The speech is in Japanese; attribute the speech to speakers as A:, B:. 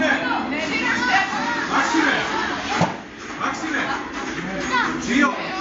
A: Maxime Maxime Maxime
B: Gio